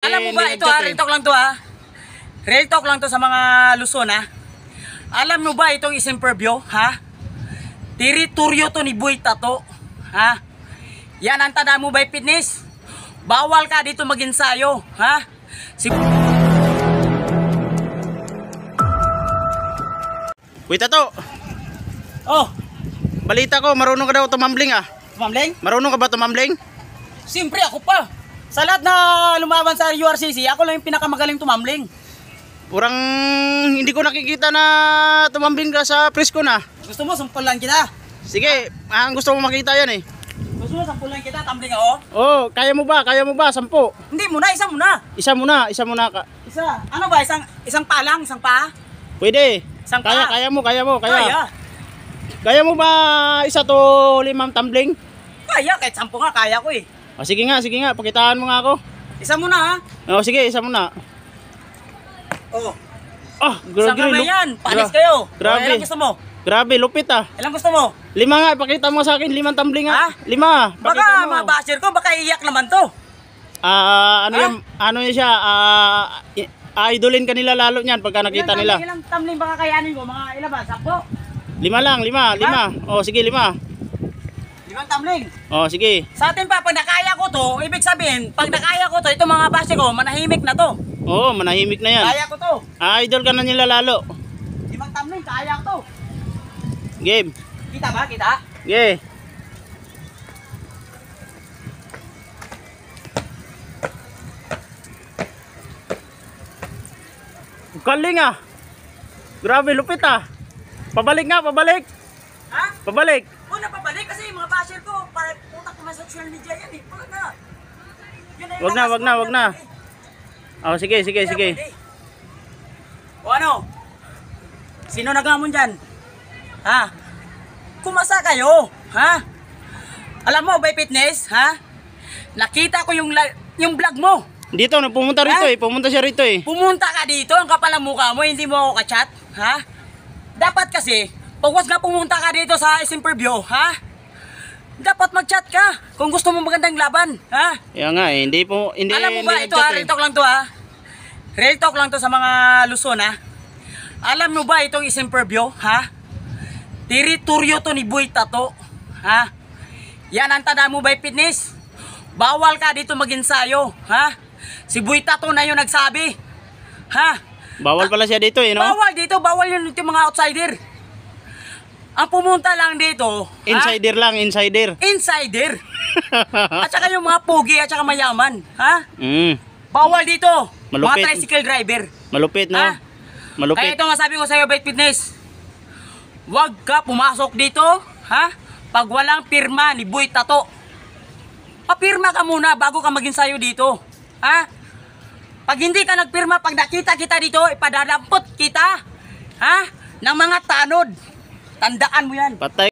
Alam mo ba, Hindi ito ha, eh. real talk lang to ha. Real talk lang to sa mga Luzon ha. Alam mo ba itong isang preview ha? Teritoryo to ni Boy Tato. Ha? Yan ang tanda mo by fitness. Bawal ka dito mag-ensayo. Ha? Si... Wait to. Oh, Balita ko, marunong ka daw tumambling ah. mamling? Marunong ka ba tumambling? Siyempre ako pa. Sa lahat na lumaban sa URCC, ako lang yung pinakamagaling tumambling. Urang hindi ko nakikita na tumambling ka sa presko na. Gusto mo, sampol lang kita. Sige, ang gusto mo makita yan eh. Gusto mo, sampol lang kita, tumbling ako. Oh, kaya mo ba? Kaya mo ba? Sampo. Hindi muna, isa muna. Isa muna, isa muna ka. Isa. Ano ba, isang isang palang, isang pa? Pwede. Isang Kaya, pa. kaya mo, kaya mo, Kaya. kaya. Kaya mo ba isa to limang tumbling? Kaya, kahit sampo nga, kaya ko eh. O sige nga, sige nga, pakitaan mo nga ako. Isa muna ha. O sige, isa muna. Oh. Ah, Isang kamay lu- yan. Panis gra- kayo. Grabe. O, ilang gusto mo? Grabe, lupit ah. Ilang gusto mo? Lima nga, pakita mo sa akin, limang tumbling Ha? nga. Lima, pakita Baka mo. mga basher ko, baka iyak naman to. Ah, ano Ha? yan, ano yan siya, ah, i- idolin ka nila lalo niyan pagka nakita Ilang nila. tumbling- Ilang tumbling baka kayanin ko? Mga ilan ba? Sampo? Lima lang, lima, lima. O sige, lima. Limang tumbling. O sige. Sa atin pa, pag nakaya ko to, ibig sabihin, pag nakaya ko to, itong mga basher ko, manahimik na to. Oo, manahimik na yan. Kaya ko to. Ah, idol ka na nila lalo. Limang tumbling, kaya ko to. Game. Kita ba? Kita? Yeah. Galing ah. Grabe, lupit ah. Pabalik nga, pabalik. Pabalik. O, napabalik kasi yung mga basher ko, para putak ko sa social media yan eh. Wag na. Wag na, wag na, wag na. Oh, sige, sige, sige. O ano? Sino nagamon dyan? Ha? Kumasa kayo, ha? Alam mo, by fitness, ha? Nakita ko yung yung vlog mo. Dito, na pumunta rito Ha? eh. Pumunta siya rito eh. Pumunta ka dito, ang kapal ng mukha mo, hindi mo ako kachat, ha? Dapat kasi, pag was nga pumunta ka dito sa Simperview, ha? Dapat mag-chat ka kung gusto mo magandang laban, ha? Kaya nga eh, hindi po, hindi, Alam mo ba, hindi ito ha, nag-chat real talk lang to ha. Real talk lang to sa mga Luzon ha. Alam mo ba itong isang preview ha? Teritoryo to ni Boy Tato. Ha? Yan ang tanda mo by fitness. Bawal ka dito mag-ensayo. Ha? Si Boy Tato na yung nagsabi. Ha? Bawal pala siya dito eh, no? Bawal dito, bawal yun yung mga outsider. Ang pumunta lang dito, ha? Insider lang, insider. Insider. At saka yung mga pogi at saka mayaman. Ha? mm, Bawal dito. Malupit. Mga tricycle driver. malupit, no? Ha? Kaya Malupit. ito nga sabi ko sa'yo, Bite Fitness. Huwag ka pumasok dito, ha? Pag walang pirma ni Boy Tato. Papirma ka muna bago ka maging sayo dito. Ha? Pag hindi ka nagpirma, pag nakita kita dito, ipadadampot kita. Ha? Ng mga tanod. Tandaan mo yan. Patay.